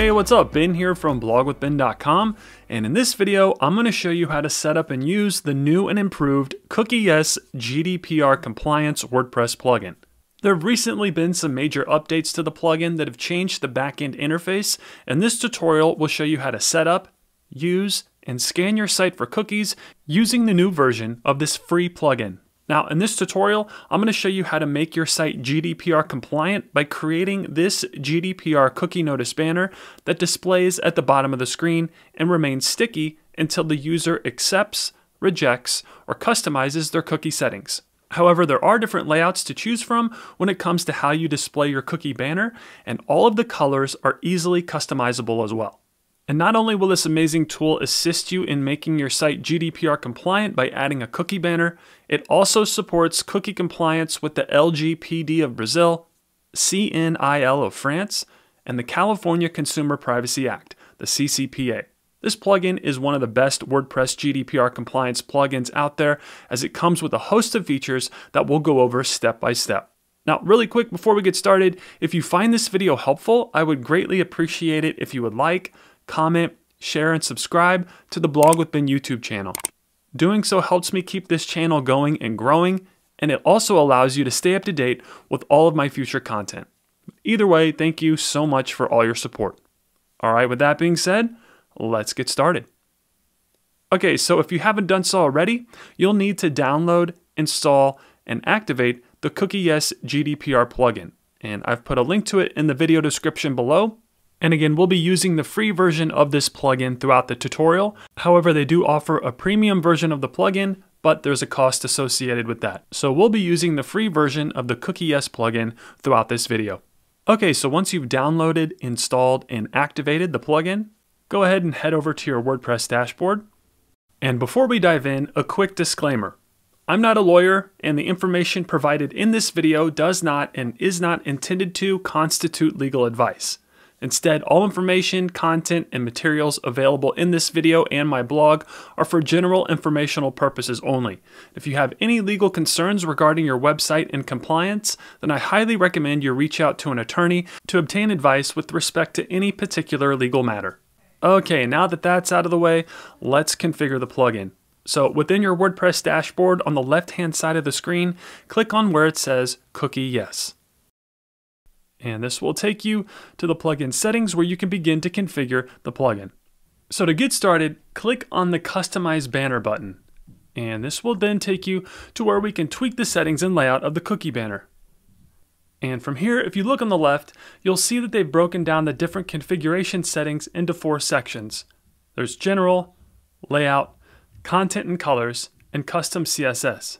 Hey, what's up? Ben here from blogwithben.com, and in this video, I'm going to show you how to set up and use the new and improved CookieYes GDPR compliance WordPress plugin. There have recently been some major updates to the plugin that have changed the backend interface, and this tutorial will show you how to set up, use, and scan your site for cookies using the new version of this free plugin. Now, in this tutorial, I'm going to show you how to make your site GDPR compliant by creating this GDPR cookie notice banner that displays at the bottom of the screen and remains sticky until the user accepts, rejects, or customizes their cookie settings. However, there are different layouts to choose from when it comes to how you display your cookie banner, and all of the colors are easily customizable as well. And not only will this amazing tool assist you in making your site GDPR compliant by adding a cookie banner, it also supports cookie compliance with the LGPD of Brazil, CNIL of France, and the California Consumer Privacy Act, the CCPA. This plugin is one of the best WordPress GDPR compliance plugins out there as it comes with a host of features that we'll go over step by step. Now, really quick before we get started, if you find this video helpful, I would greatly appreciate it if you would like, comment, share, and subscribe to the Blog with Ben YouTube channel. Doing so helps me keep this channel going and growing, and it also allows you to stay up to date with all of my future content. Either way, thank you so much for all your support. All right, with that being said, let's get started. Okay, so if you haven't done so already, you'll need to download, install, and activate the CookieYes GDPR plugin. And I've put a link to it in the video description below, and again, we'll be using the free version of this plugin throughout the tutorial. However, they do offer a premium version of the plugin, but there's a cost associated with that. So we'll be using the free version of the CookieYes plugin throughout this video. Okay, so once you've downloaded, installed, and activated the plugin, go ahead and head over to your WordPress dashboard. And before we dive in, a quick disclaimer. I'm not a lawyer, and the information provided in this video does not and is not intended to constitute legal advice. Instead, all information, content, and materials available in this video and my blog are for general informational purposes only. If you have any legal concerns regarding your website and compliance, then I highly recommend you reach out to an attorney to obtain advice with respect to any particular legal matter. Okay, now that that's out of the way, let's configure the plugin. So within your WordPress dashboard on the left-hand side of the screen, click on where it says CookieYes and this will take you to the plugin settings where you can begin to configure the plugin. So to get started, click on the Customize Banner button, and this will then take you to where we can tweak the settings and layout of the cookie banner. And from here, if you look on the left, you'll see that they've broken down the different configuration settings into four sections. There's General, Layout, Content and Colors, and Custom CSS.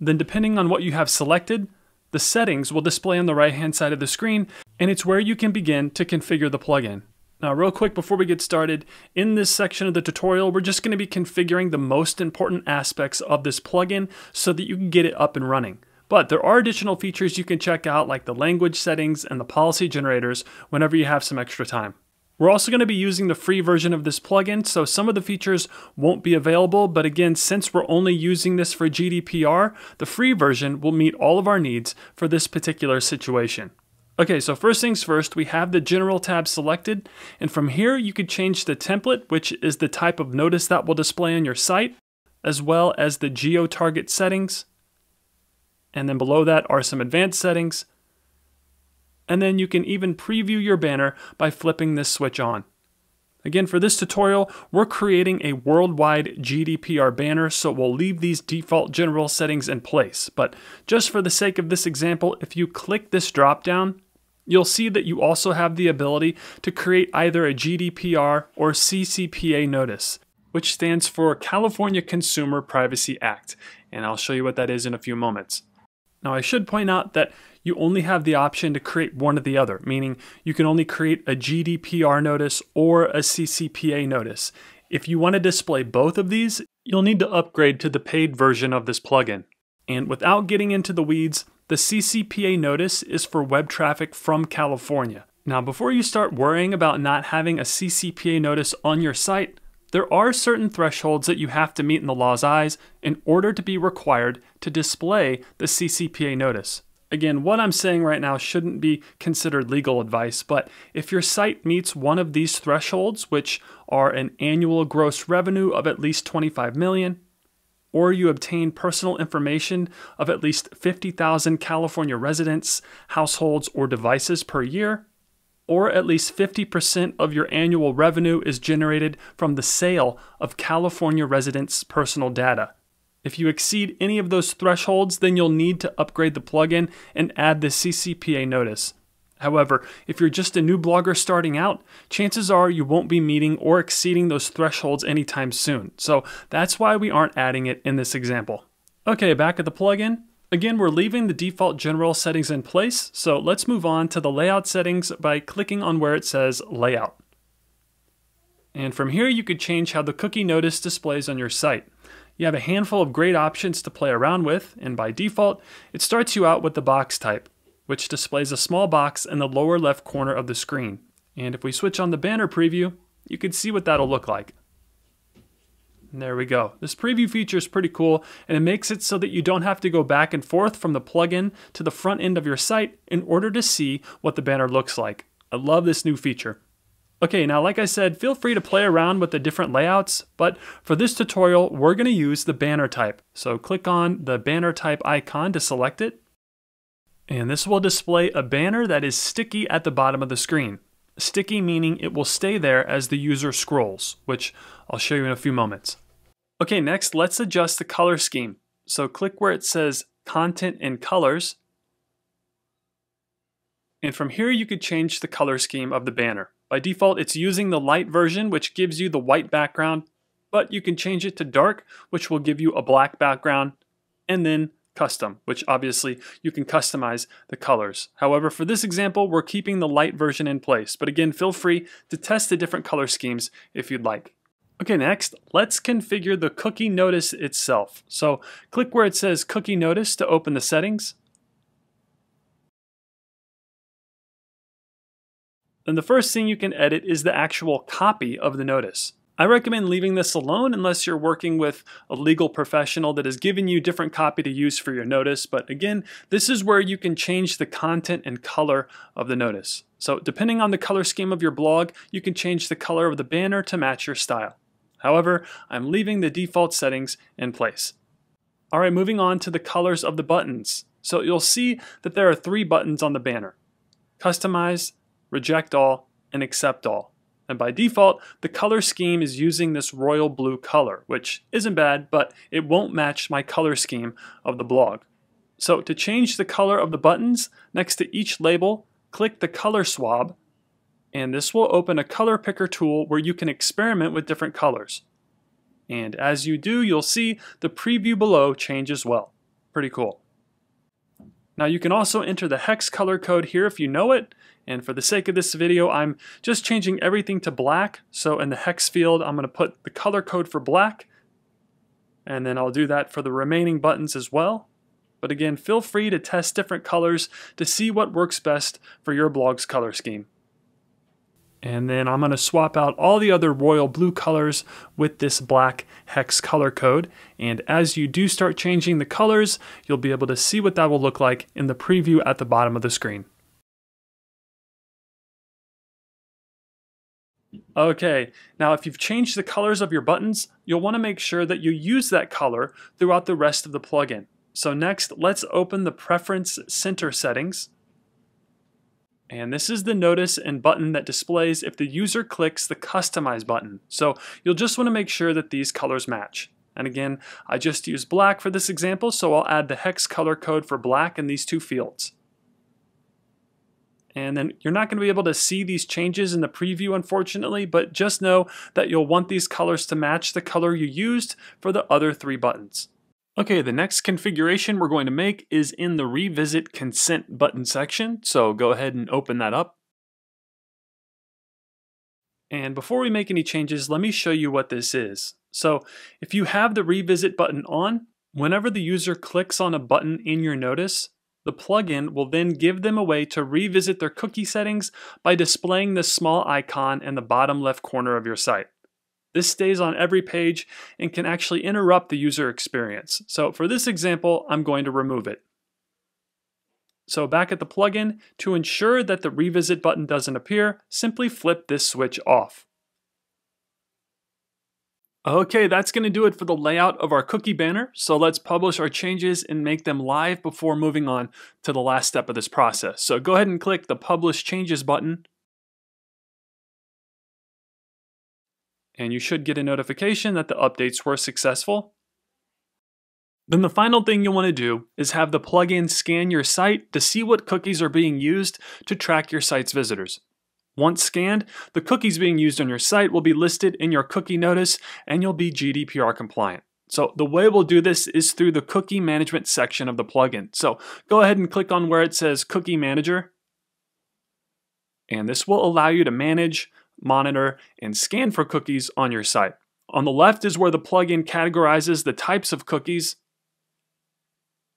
Then depending on what you have selected, the settings will display on the right hand side of the screen, and it's where you can begin to configure the plugin. Now, real quick before we get started, in this section of the tutorial, we're just going to be configuring the most important aspects of this plugin so that you can get it up and running. But there are additional features you can check out like the language settings and the policy generators whenever you have some extra time. We're also going to be using the free version of this plugin, so some of the features won't be available, but again, since we're only using this for GDPR, the free version will meet all of our needs for this particular situation. Okay, so first things first, we have the General tab selected, and from here you could change the template, which is the type of notice that will display on your site, as well as the geo-target settings, and then below that are some advanced settings, and then you can even preview your banner by flipping this switch on. Again, for this tutorial, we're creating a worldwide GDPR banner, so we'll leave these default general settings in place. But just for the sake of this example, if you click this dropdown, you'll see that you also have the ability to create either a GDPR or CCPA notice, which stands for California Consumer Privacy Act, and I'll show you what that is in a few moments. Now, I should point out that you only have the option to create one or the other, meaning you can only create a GDPR notice or a CCPA notice. If you want to display both of these, you'll need to upgrade to the paid version of this plugin. And without getting into the weeds, the CCPA notice is for web traffic from California. Now, before you start worrying about not having a CCPA notice on your site, there are certain thresholds that you have to meet in the law's eyes in order to be required to display the CCPA notice. Again, what I'm saying right now shouldn't be considered legal advice, but if your site meets one of these thresholds, which are an annual gross revenue of at least 25 million, or you obtain personal information of at least 50,000 California residents, households, or devices per year, or at least 50% of your annual revenue is generated from the sale of California residents' personal data. If you exceed any of those thresholds, then you'll need to upgrade the plugin and add the CCPA notice. However, if you're just a new blogger starting out, chances are you won't be meeting or exceeding those thresholds anytime soon. So that's why we aren't adding it in this example. Okay, back at the plugin. Again, we're leaving the default general settings in place, so let's move on to the layout settings by clicking on where it says layout. And from here, you could change how the cookie notice displays on your site. You have a handful of great options to play around with, and by default, it starts you out with the box type which displays a small box in the lower left corner of the screen. And if we switch on the banner preview, you can see what that'll look like. And there we go. This preview feature is pretty cool, and it makes it so that you don't have to go back and forth from the plugin to the front end of your site in order to see what the banner looks like. I love this new feature. Okay, now like I said, feel free to play around with the different layouts, but for this tutorial, we're going to use the banner type. So click on the banner type icon to select it, and this will display a banner that is sticky at the bottom of the screen. Sticky meaning it will stay there as the user scrolls, which I'll show you in a few moments. Okay, next let's adjust the color scheme. So click where it says Content and Colors. And from here you could change the color scheme of the banner. By default it's using the light version which gives you the white background, but you can change it to dark which will give you a black background, and then custom, which obviously you can customize the colors. However, for this example, we're keeping the light version in place, but again, feel free to test the different color schemes if you'd like. Okay, next, let's configure the cookie notice itself. So click where it says cookie notice to open the settings. Then the first thing you can edit is the actual copy of the notice. I recommend leaving this alone unless you're working with a legal professional that has given you different copy to use for your notice. But again, this is where you can change the content and color of the notice. So depending on the color scheme of your blog, you can change the color of the banner to match your style. However, I'm leaving the default settings in place. All right, moving on to the colors of the buttons. So you'll see that there are three buttons on the banner. Customize, Reject All, and Accept All. And by default, the color scheme is using this royal blue color, which isn't bad, but it won't match my color scheme of the blog. So to change the color of the buttons, next to each label, click the color swab, and this will open a color picker tool where you can experiment with different colors. And as you do, you'll see the preview below change as well. Pretty cool. Now you can also enter the hex color code here if you know it, and for the sake of this video, I'm just changing everything to black. So in the hex field, I'm going to put the color code for black. And then I'll do that for the remaining buttons as well. But again, feel free to test different colors to see what works best for your blog's color scheme. And then I'm going to swap out all the other royal blue colors with this black hex color code. And as you do start changing the colors, you'll be able to see what that will look like in the preview at the bottom of the screen. Okay, now if you've changed the colors of your buttons, you'll want to make sure that you use that color throughout the rest of the plugin. So next, let's open the Preference Center settings. And this is the notice and button that displays if the user clicks the Customize button. So you'll just want to make sure that these colors match. And again, I just used black for this example, so I'll add the hex color code for black in these two fields. And then you're not going to be able to see these changes in the preview, unfortunately, but just know that you'll want these colors to match the color you used for the other three buttons. Okay, the next configuration we're going to make is in the Revisit Consent button section, so go ahead and open that up. And before we make any changes, let me show you what this is. So if you have the Revisit button on, whenever the user clicks on a button in your notice, the plugin will then give them a way to revisit their cookie settings by displaying this small icon in the bottom left corner of your site. This stays on every page and can actually interrupt the user experience. So for this example, I'm going to remove it. So back at the plugin, to ensure that the revisit button doesn't appear, simply flip this switch off. Okay, that's going to do it for the layout of our cookie banner. So let's publish our changes and make them live before moving on to the last step of this process. So go ahead and click the Publish Changes button. And you should get a notification that the updates were successful. Then the final thing you'll want to do is have the plugin scan your site to see what cookies are being used to track your site's visitors. Once scanned, the cookies being used on your site will be listed in your cookie notice and you'll be GDPR compliant. So the way we'll do this is through the cookie management section of the plugin. So go ahead and click on where it says cookie manager. And this will allow you to manage, monitor, and scan for cookies on your site. On the left is where the plugin categorizes the types of cookies.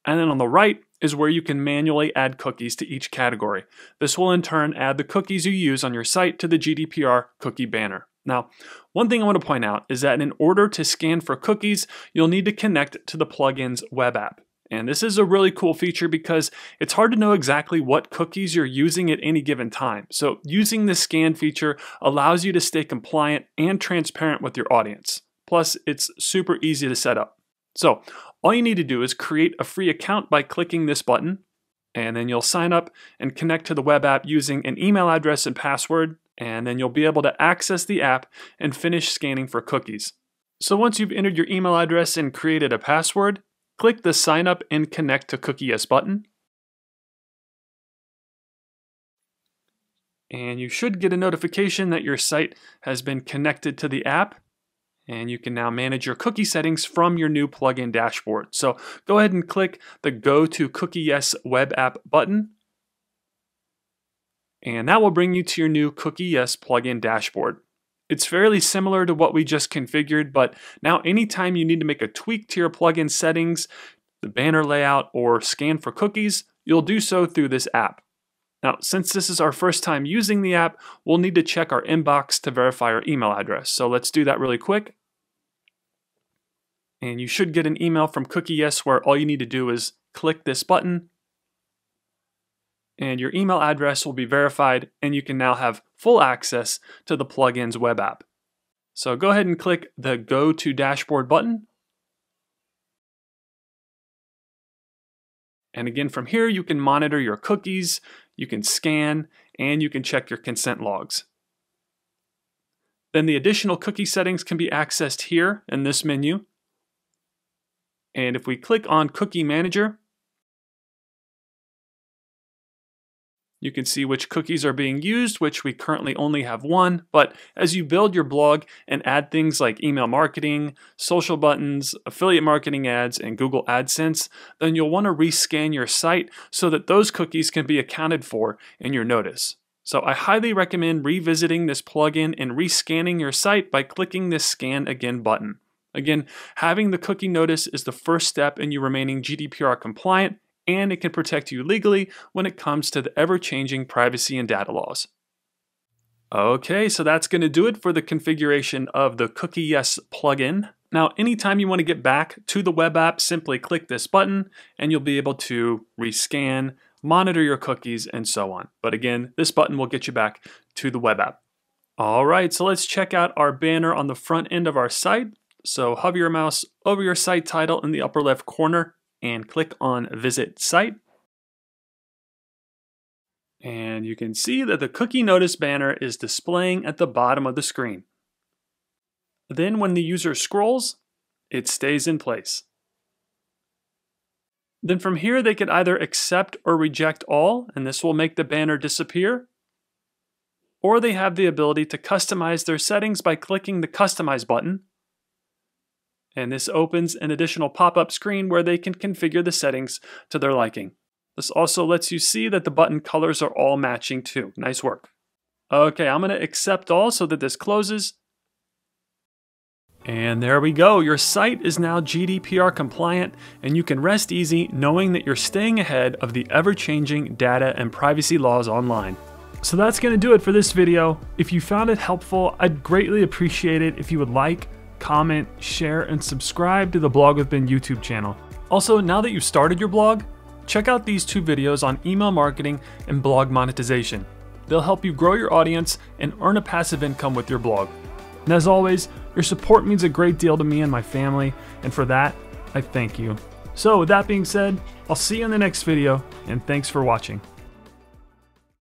And then on the right is where you can manually add cookies to each category. This will in turn add the cookies you use on your site to the GDPR cookie banner. Now, one thing I want to point out is that in order to scan for cookies, you'll need to connect to the plugin's web app. And this is a really cool feature because it's hard to know exactly what cookies you're using at any given time. So using the scan feature allows you to stay compliant and transparent with your audience. Plus, it's super easy to set up. So all you need to do is create a free account by clicking this button, and then you'll sign up and connect to the web app using an email address and password, and then you'll be able to access the app and finish scanning for cookies. So once you've entered your email address and created a password, click the Sign Up and Connect to CookieYes button. And you should get a notification that your site has been connected to the app and you can now manage your cookie settings from your new plugin dashboard. So go ahead and click the Go to CookieYes web app button, and that will bring you to your new CookieYes plugin dashboard. It's fairly similar to what we just configured, but now anytime you need to make a tweak to your plugin settings, the banner layout, or scan for cookies, you'll do so through this app. Now, since this is our first time using the app, we'll need to check our inbox to verify our email address. So let's do that really quick. And you should get an email from CookieYes where all you need to do is click this button and your email address will be verified and you can now have full access to the plugin's web app. So go ahead and click the Go to Dashboard button And again, from here, you can monitor your cookies, you can scan, and you can check your consent logs. Then the additional cookie settings can be accessed here in this menu. And if we click on Cookie Manager, You can see which cookies are being used, which we currently only have one. But as you build your blog and add things like email marketing, social buttons, affiliate marketing ads, and Google AdSense, then you'll want to rescan your site so that those cookies can be accounted for in your notice. So I highly recommend revisiting this plugin and rescanning your site by clicking this Scan Again button. Again, having the cookie notice is the first step in you remaining GDPR compliant and it can protect you legally when it comes to the ever changing privacy and data laws. Okay, so that's going to do it for the configuration of the CookieYes plugin. Now, anytime you want to get back to the web app, simply click this button and you'll be able to rescan, monitor your cookies, and so on. But again, this button will get you back to the web app. All right, so let's check out our banner on the front end of our site. So hover your mouse over your site title in the upper left corner and click on Visit Site. And you can see that the cookie notice banner is displaying at the bottom of the screen. Then when the user scrolls, it stays in place. Then from here, they could either accept or reject all, and this will make the banner disappear. Or they have the ability to customize their settings by clicking the Customize button, and this opens an additional pop-up screen where they can configure the settings to their liking. This also lets you see that the button colors are all matching too. Nice work. Okay, I'm gonna accept all so that this closes. And there we go, your site is now GDPR compliant and you can rest easy knowing that you're staying ahead of the ever-changing data and privacy laws online. So that's gonna do it for this video. If you found it helpful, I'd greatly appreciate it if you would like, comment, share, and subscribe to the Blog with Ben YouTube channel. Also, now that you've started your blog, check out these two videos on email marketing and blog monetization. They'll help you grow your audience and earn a passive income with your blog. And as always, your support means a great deal to me and my family, and for that, I thank you. So with that being said, I'll see you in the next video, and thanks for watching.